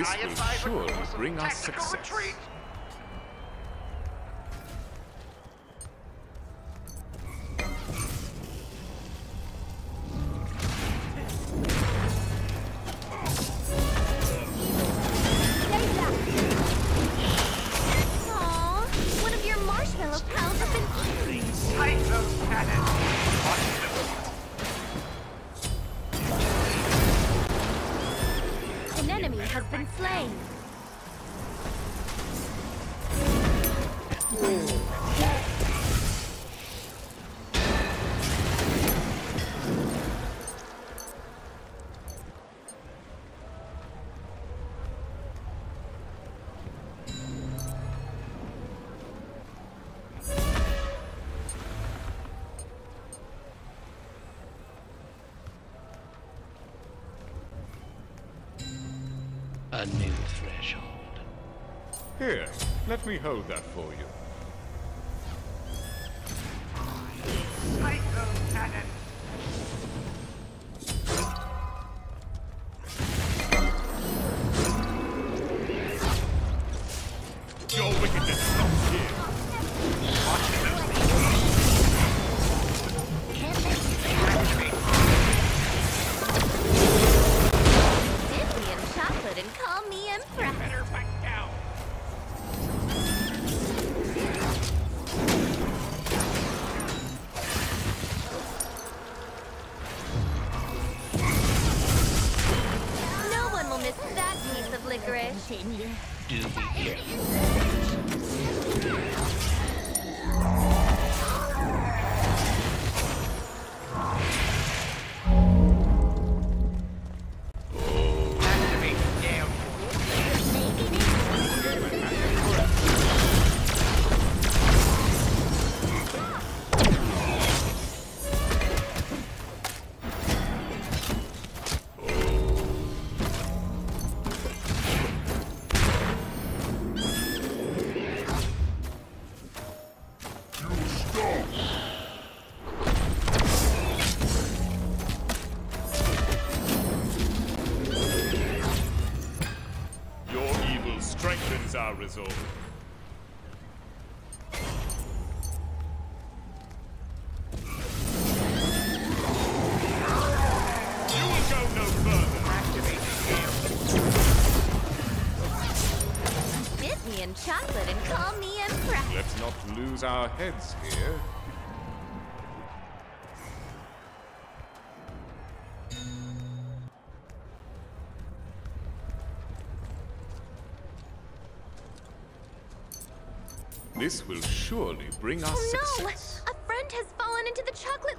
This will surely bring us success. enemy has been slain. Ooh. hold that for you. our heads here. This will surely bring us oh, no. success. A friend has fallen into the chocolate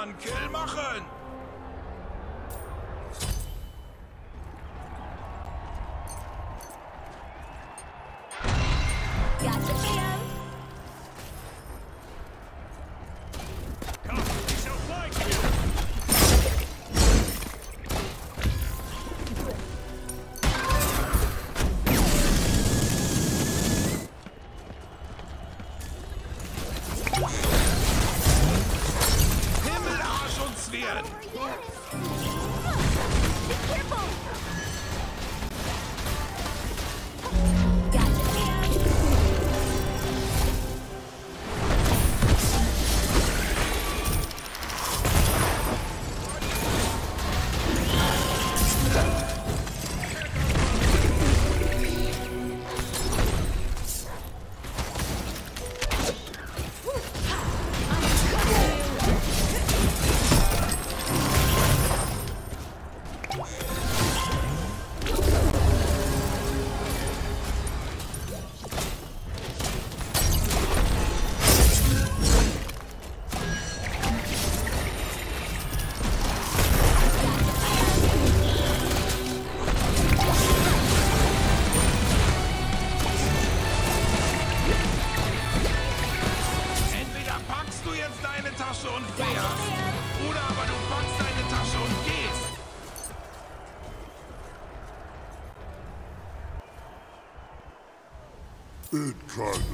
Mann. Kill machen. It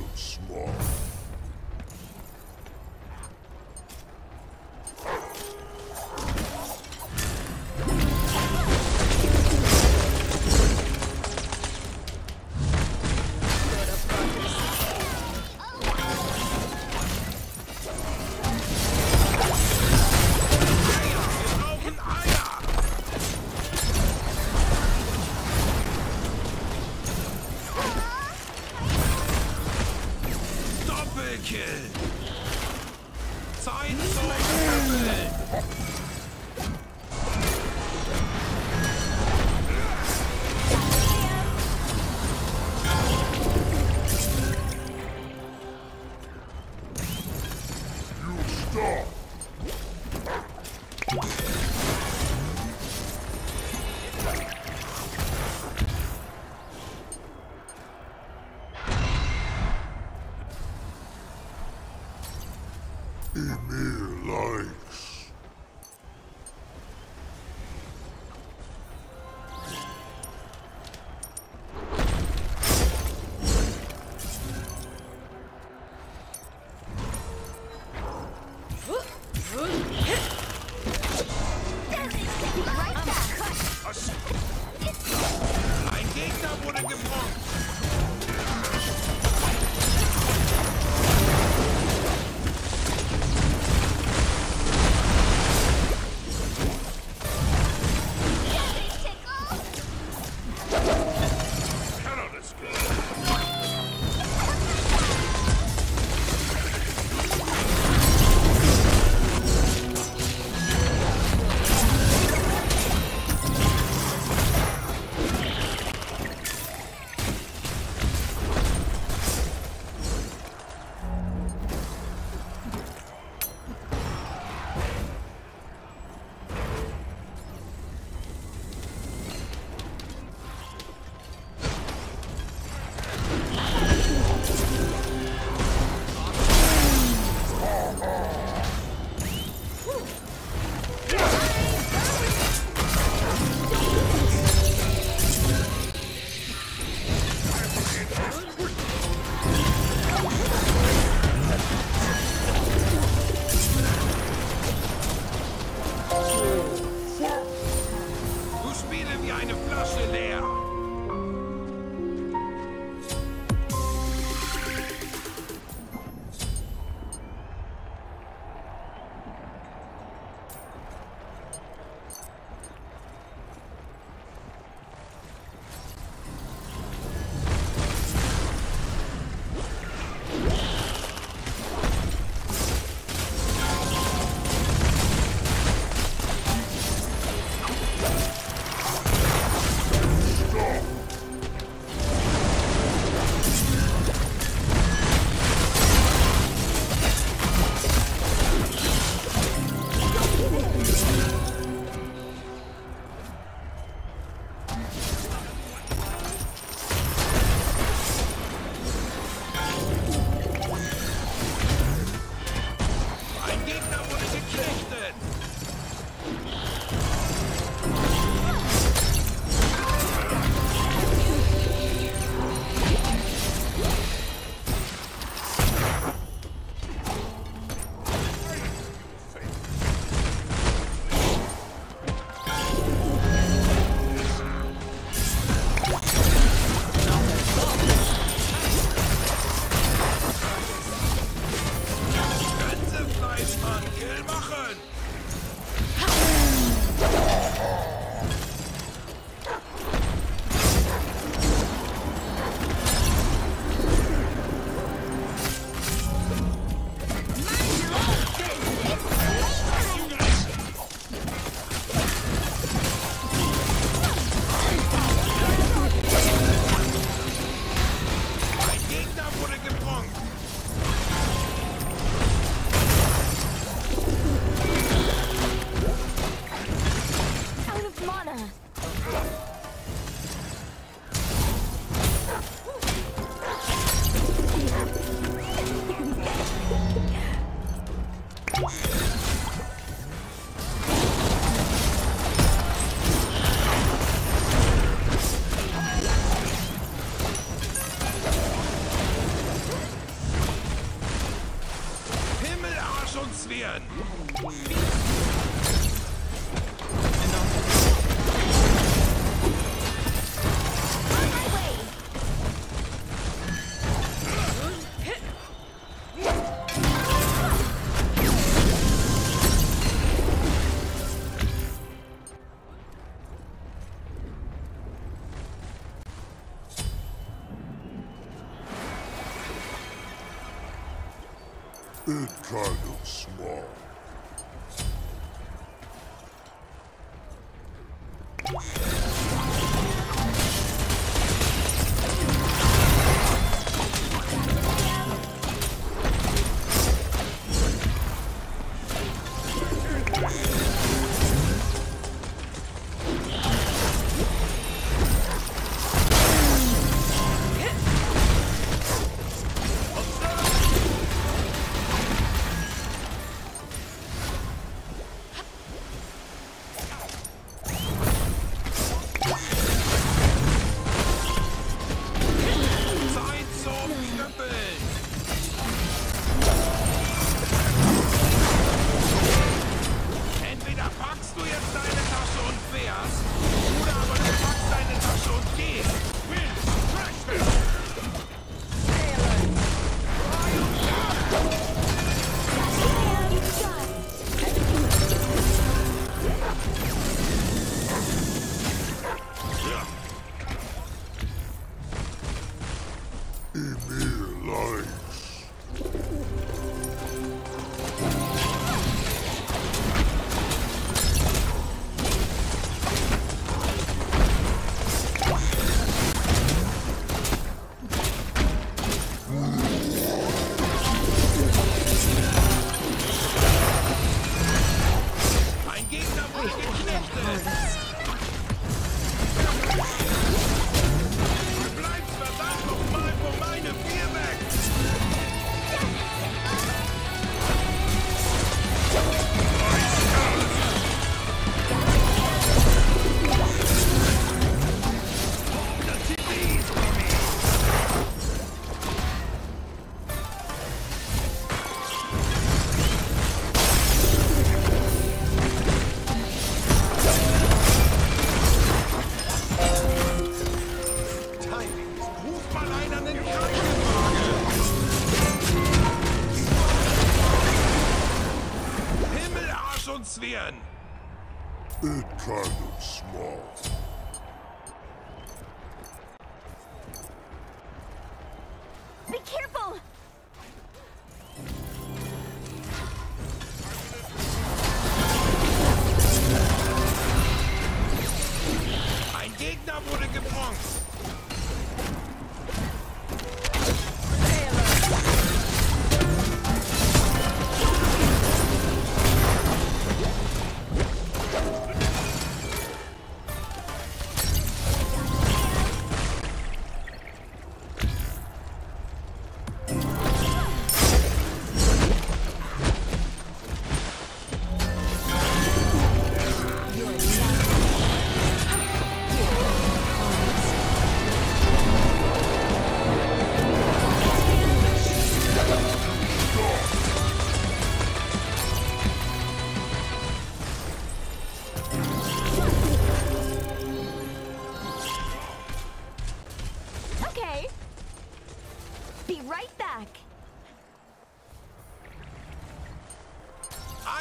It kind of small.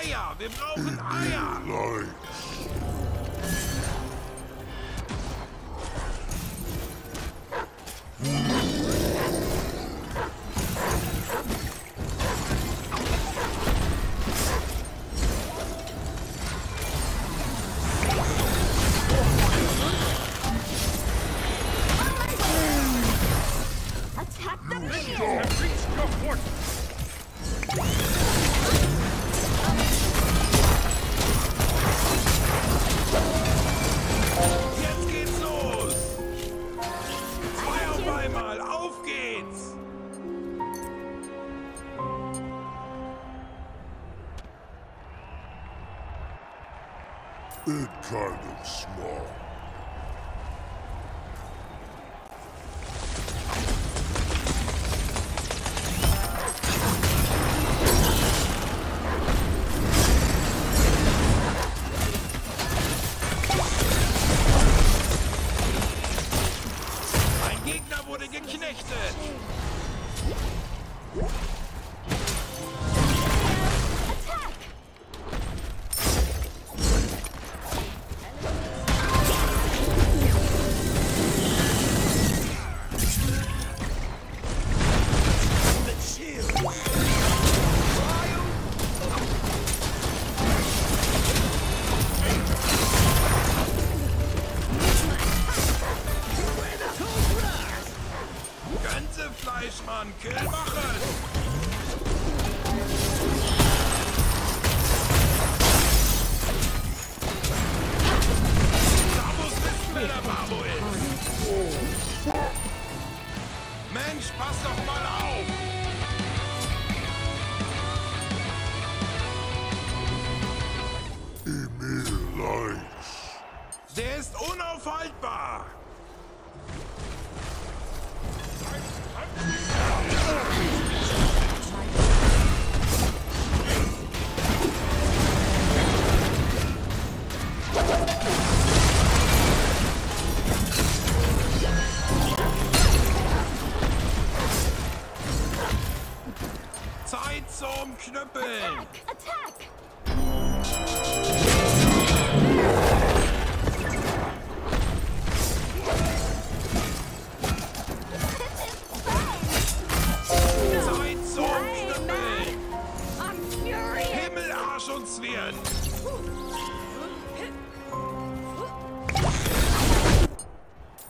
Eier, wir brauchen Eier. Likes.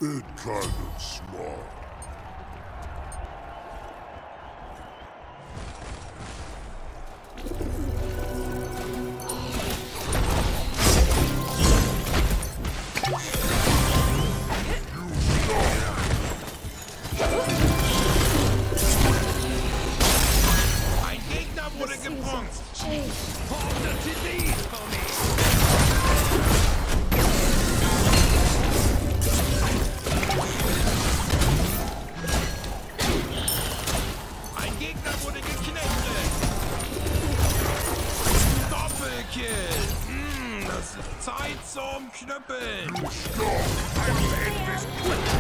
bit kind of smart. I will end this quickly.